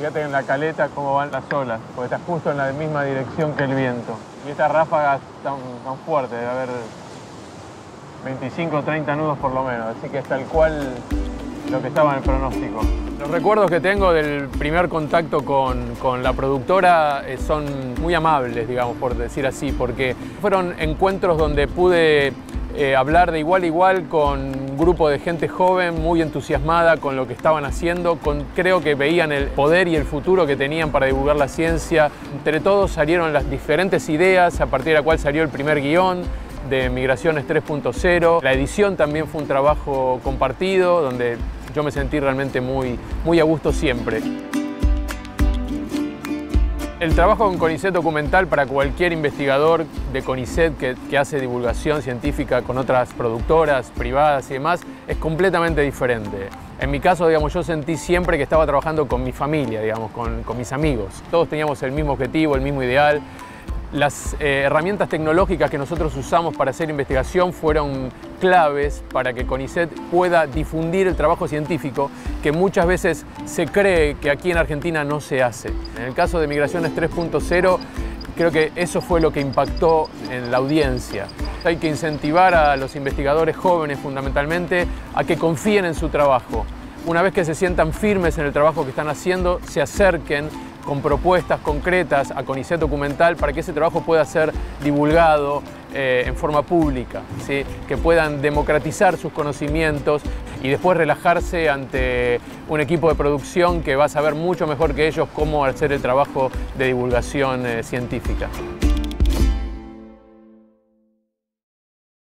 Fíjate en la caleta cómo van las olas, porque está justo en la misma dirección que el viento. Y estas ráfagas tan, tan fuertes, debe haber 25 o 30 nudos por lo menos, así que es tal cual lo que estaba en el pronóstico. Los recuerdos que tengo del primer contacto con, con la productora eh, son muy amables, digamos, por decir así, porque fueron encuentros donde pude eh, hablar de igual a igual con un grupo de gente joven, muy entusiasmada con lo que estaban haciendo, con, creo que veían el poder y el futuro que tenían para divulgar la ciencia. Entre todos salieron las diferentes ideas, a partir de la cual salió el primer guion, de Migraciones 3.0. La edición también fue un trabajo compartido, donde yo me sentí realmente muy, muy a gusto siempre. El trabajo con CONICET documental para cualquier investigador de CONICET que, que, hace divulgación científica con otras productoras privadas y demás es completamente diferente. En mi caso, digamos, yo sentí siempre que estaba trabajando con mi familia, digamos, con, con mis amigos. Todos teníamos el mismo objetivo, el mismo ideal las eh, herramientas tecnológicas que nosotros usamos para hacer investigación fueron claves para que CONICET pueda difundir el trabajo científico que muchas veces se cree que aquí en Argentina no se hace. En el caso de Migraciones 3.0, creo que eso fue lo que impactó en la audiencia. Hay que incentivar a los investigadores jóvenes fundamentalmente a que confíen en su trabajo. Una vez que se sientan firmes en el trabajo que están haciendo, se acerquen con propuestas concretas a CONICET Documental para que ese trabajo pueda ser divulgado eh, en forma pública, ¿sí? que puedan democratizar sus conocimientos y después relajarse ante un equipo de producción que va a saber mucho mejor que ellos cómo hacer el trabajo de divulgación eh, científica.